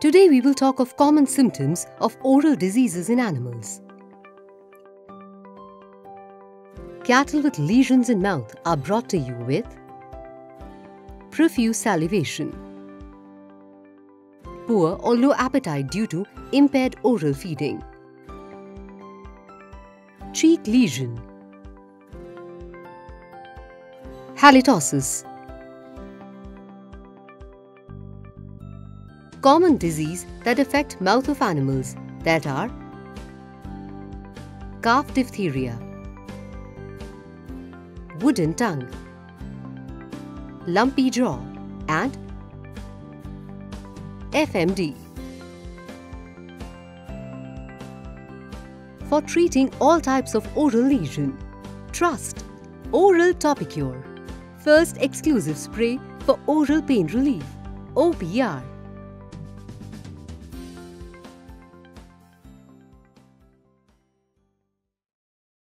Today we will talk of common symptoms of oral diseases in animals. Cattle with lesions in mouth are brought to you with profuse salivation, poor or low appetite due to impaired oral feeding, cheek lesion, halitosis, common disease that affect mouth of animals that are calf diphtheria, wooden tongue, lumpy jaw and FMD. For treating all types of oral lesion, trust Oral Topicure, first exclusive spray for oral pain relief, OPR.